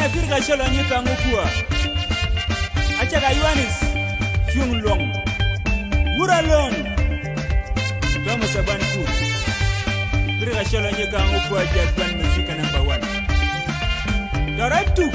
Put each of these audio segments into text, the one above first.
na virga sholo nyi pangu acha ka Yohanes Jung long. Wura long Tomo saban ku. Pirga sholo nyi kangu kuwa jadban musika number one. Doratu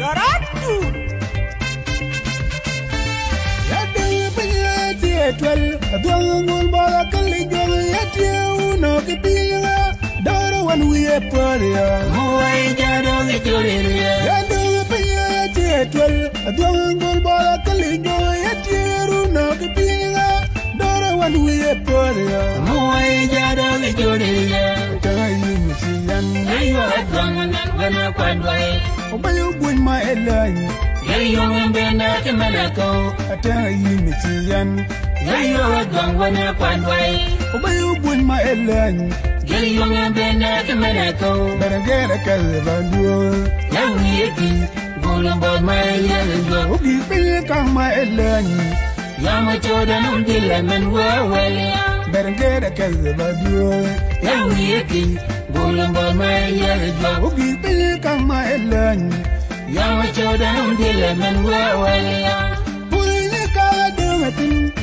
Doratu Yadda yi bin ya bala uno when we are party. Who ain't got on the jury? And the pay a theatre, a dog will buy a caligo, a theatre, not the being a daughter we are party. Who ain't on the ma elai Yayo mbena kemalako Ata yi misiyan Gari yo adong wana kwan ma elang Gari yo nga bena kamana ko Barangana kalabandu Lawi eki Gulang bod ma ma elang Yama chodan undila man wawali Barangana kalabandu Lawi eki Gulang bod ma yalang ma elang Yama chodan undila man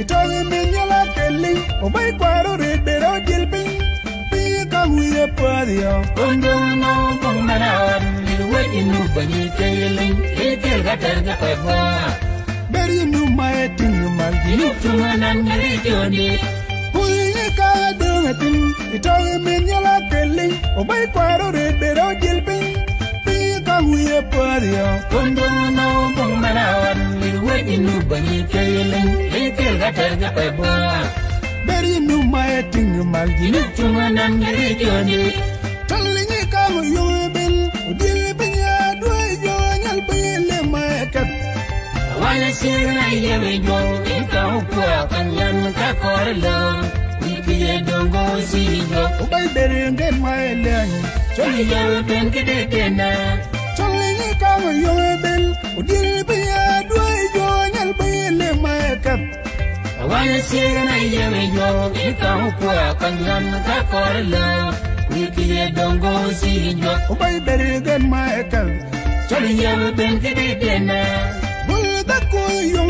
itogi minyala kelli omai kwaro redero gilbi bi ka huye padio kondo no bongmanawan liwe inu banyi keyeli ekel gatarga peba beri nu mae tingu mal inu tunganan ngari joni huye ka dungatin itogi minyala kelli omai kwaro redero gilbi jilping, pario kondo wiye padio. Kondong no pong manawan Liwat inu banyi kailing Itil katar ka pagwa Beri nu mae ting mal di. Inuk tumanan ngari jodi Talinyi kang yubin, udil pinya dua jo nyal pile mae kat. Wala sira yewe jo Ikaw kwa kanyan ka korlo Ikiye dongo si yo ubai beri ngen mae lenyi. Choli yewe ben kidetena Cholingi kang yobel Udil piya duwe jo nyal pile makat Wala sira na yewe jo Ikaw kwa kanyan ka korlo Ikiye dongo si jo Ubay beri gen makat Choli yewe ben kidetena Bul da ko yobel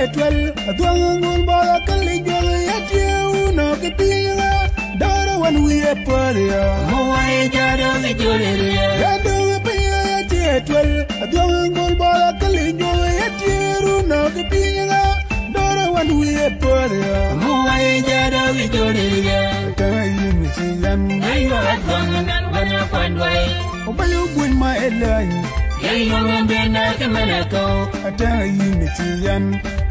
penye tietwel, adwangul bola kali jolo yatie uno kipinga, doro wan wiye paria. Muwaye jado ke joleria Yadewe penye tietwel, adwangul bola kali jolo yatie uno kipinga, doro wan wiye paria. Muwaye jado ke joleria Tayi misiyan, Ayo adwangan wana kwadwai obayo buen ma elani, Yayo ngambena ke malako atayi misiyan, Yayo adwang wana kwadwai obayo buen ma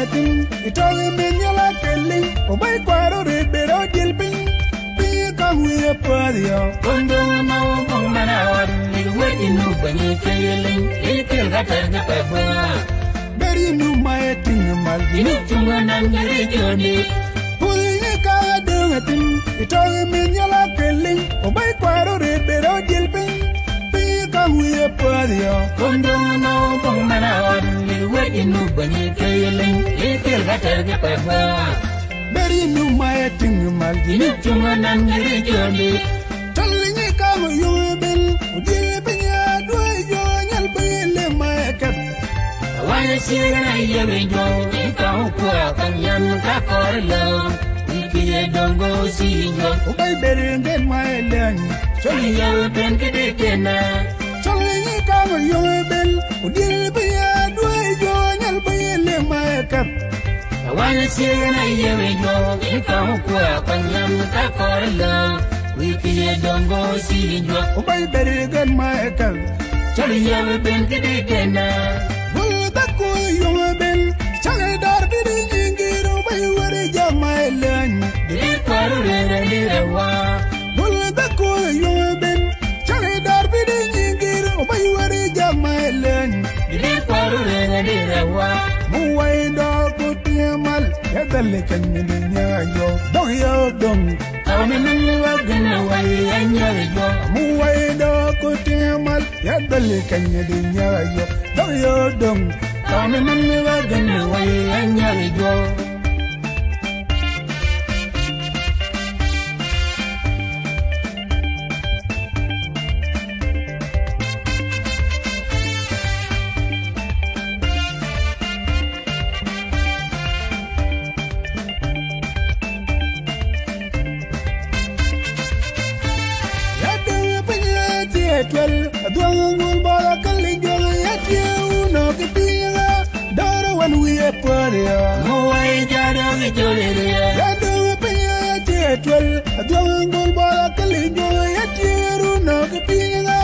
matin itogi min yala kelli obai kwaro re bero dil pin pi ka huye padio kondo ma o bong mana wan ni wedi nu bani kelin ilkil gatar na pebwa beri nu mae tin mal. Ni tunga nan gere joni puri ni ka de matin itogi min yala kelli obai kwaro re bero dil pin ka wiye padio Kondong no bong manawan Lil wedi nu banyi kayeling Likil gatar ke pagwa beri nu mae ting mal gi Ini cuma nan ngiri jondi Talingi ka wiye bel udil pinya due jo nyal bele mae kat Wala sira na yewe jo Ikaw kuwa kanyan kakor lo Ikiye dongo si jo ubay beri ngen Choli yewe pen kede kena Talingi ka wiye bel udil pinya due jo nyal bele mae kat Wala sira na yewe jo Ikaw kuwa kanyan kakor lo Ikiye dongo si jo ubay beri ngen mae kat Choli yewe pen kede kena Bul da ko wiye bel Chale dar bidi nyingir ubay wari ja mae len Dili kwaru rere lire wa Bul da ko wiye I'm gonna nyayo dogyo dong awne nilwa gna wai anyayo muwaido kutiyamal yadalle etwel adwang ngul bora kali jong yatye uno kitinga doro wan wiye pwariya muwai jado gijoliriya dado pinya yatye etwel adwang ngul bora kali jong yatye uno kitinga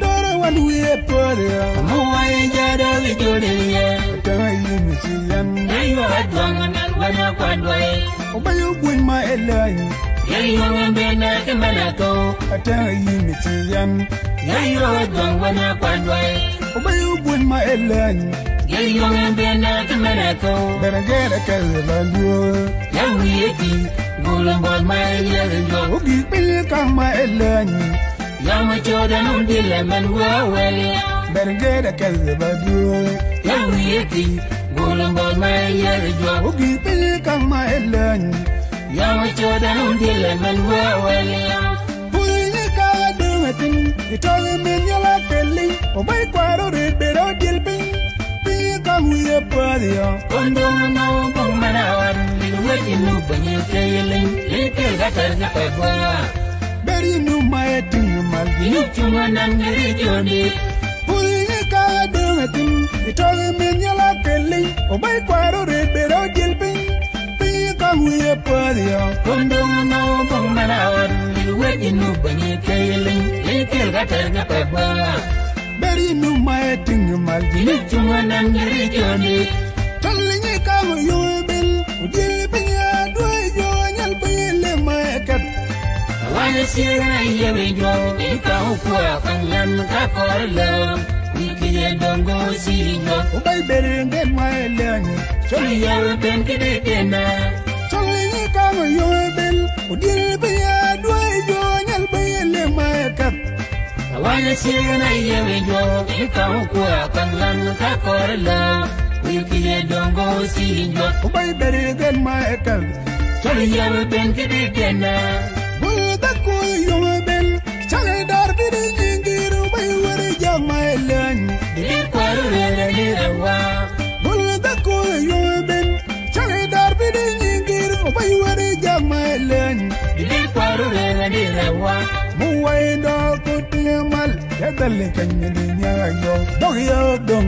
doro wan wiye pwariya muwai jado gijoliriya tawa yimi siyan ayo adwang nal wana kwandwai obayo gwen ma elani elan Yayo mbena kemana ko Atayi misiyan Yayo adwang wana kwadwai Obayo gwen ma elan Yayo mbena kemana ko Beragera kazabandu Yawi yeki Gulong bol mai yeri jo Ogi pili kang ma elan Yama choda nung dile man wawele Beragera kazabandu Yawi yeki Gulong bol mai yeri jo Ogi pili kang ma elan Yama choda nung dile man wawele Puli ka dungatin Itogi min yala keli Obay kwaro rebero dilping Pili kang wiye padio Kondong no bong manawan Liwati nu banyi kayeling Likil gatar ke pagwa Beri nu ma eting malgi Inuk cuma nan ngiri jondi Puli ka dungatin Itogi min yala keli Obay kwaro rebero dilping Pili kang uye pwadiyo kondonga mawo bong manawar ligu and inu banyi keiling likel gater ngapeba beri inu mae tingu mal jini chunga nam nyeri jondi tolli nyi kamu yuwe bil udil binya duwe jo nyal bayi le mae kat wanya sira yewe don't go see kakor lam wikiye dongo sirinyo ubai beri ngen mae leanyi Choli yawe ben it dena kena Talingi kang yubil Ujil pinya dua jo nyal pili ma ekat Wala sira yewe Lan Ikaw kuwa kanyan kakor lo Wikiye dongo si jo bay beri ngen ma ekat Choli yewe ben kede kena Bul katale kanyadi nyayo dogi odom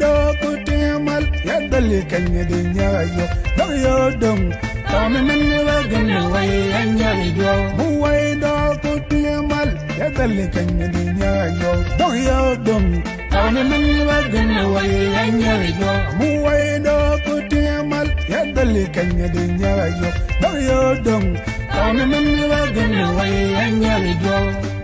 do kutemal katale kanyadi nyayo dogi odom awne nani wagun away anyayo do kutemal katale kanyadi nyayo dogi odom awne nani wagun away anyayo do kutemal katale kanyadi nyayo dogi odom Come the way I need you're